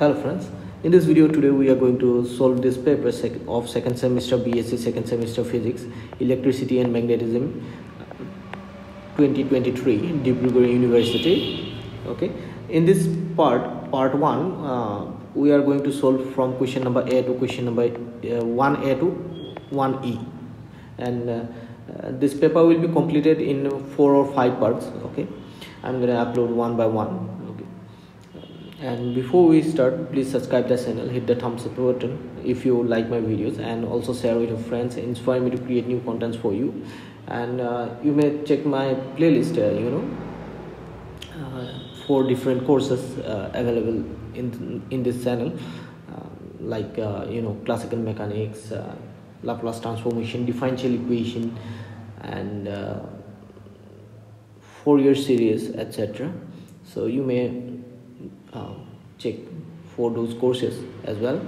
Hello friends, in this video today we are going to solve this paper sec of second semester BSc second semester physics electricity and magnetism 2023 Dibrugarh University okay? In this part part 1 uh, we are going to solve from question number A to question number uh, 1A to 1E and uh, uh, this paper will be completed in 4 or 5 parts okay? I'm going to upload one by one and before we start please subscribe the channel hit the thumbs up button if you like my videos and also share with your friends inspire me to create new contents for you. And uh, you may check my playlist uh, you know uh, for different courses uh, available in in this channel uh, like uh, you know classical mechanics laplace transformation differential equation and Fourier series etc so you may uh, check for those courses as well.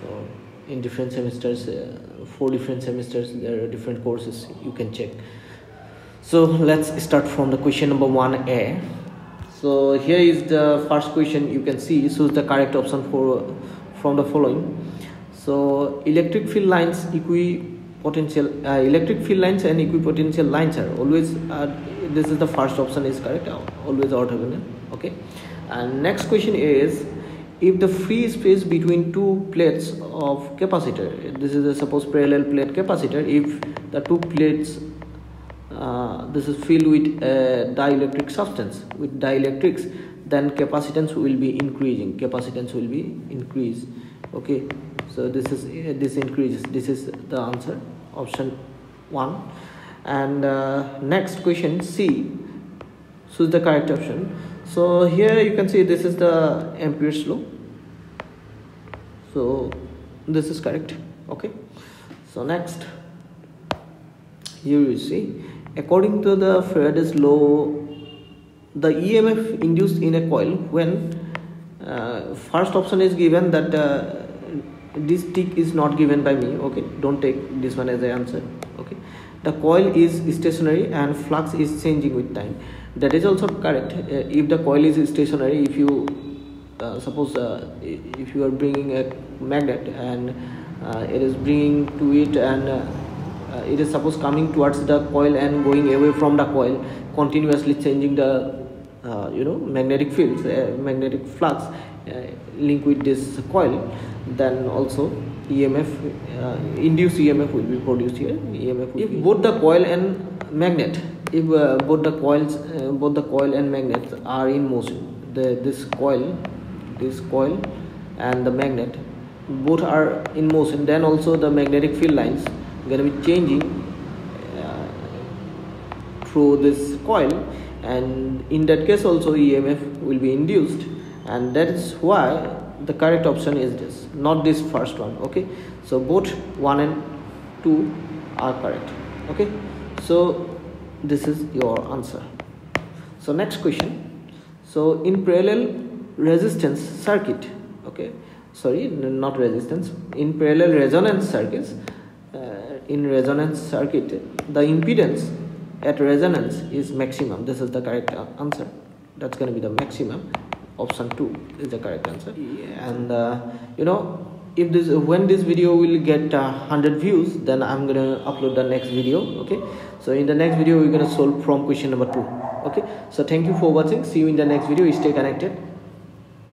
So in different semesters uh, four different semesters there are different courses you can check. So let's start from the question number 1a so here is the first question you can see. So the correct option for from the following. So electric field lines equipotential uh, electric field lines and equipotential lines are always uh, this is the first option is correct. Always orthogonal okay and next question is if the free space between two plates of capacitor this is a suppose parallel plate capacitor if the two plates uh, this is filled with a dielectric substance with dielectrics then capacitance will be increasing capacitance will be increased. Okay so this is uh, this increases this is the answer option 1 and uh, next question c so the correct option so here you can see this is the Ampere's law so this is correct. Okay. So next here you see according to the Faraday's law the EMF induced in a coil when uh, first option is given that uh, this tick is not given by me. Okay. Don't take this one as the answer. Okay. The coil is stationary and flux is changing with time that is also correct. Uh, if the coil is stationary if you uh, suppose uh, if you are bringing a magnet and uh, it is bringing to it and uh, uh, it is suppose coming towards the coil and going away from the coil continuously changing the you know magnetic fields magnetic flux link with this coil then also emf induced emf will be produced here. Emf if both the coil and magnet if uh, both the coils uh, both the coil and magnets are in motion the this coil this coil and the magnet both are in motion then also the magnetic field lines going to be changing uh, through this coil. And in that case also emf will be induced and that is why the correct option is this not this first one okay? So both 1 and 2 are correct okay? So this is your answer. So next question. So in parallel resistance circuit okay? Sorry not resistance. In parallel resonance circuits uh, in resonance circuit the impedance at resonance is maximum. This is the correct answer. That's going to be the maximum option 2 is the correct answer. And uh, you know if this when this video will get uh, 100 views then i'm gonna upload the next video okay? So in the next video we're gonna solve from question number two okay? So thank you for watching. See you in the next video. Stay connected